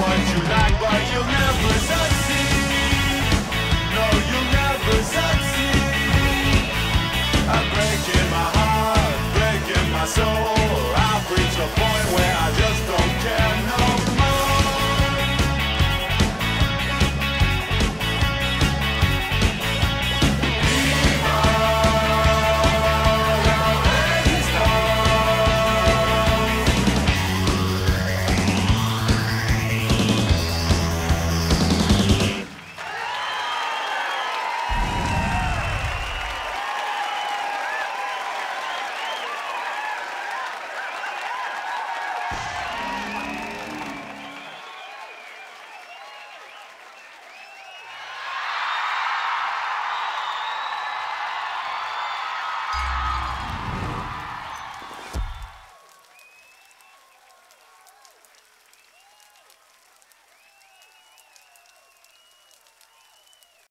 what you like, but you never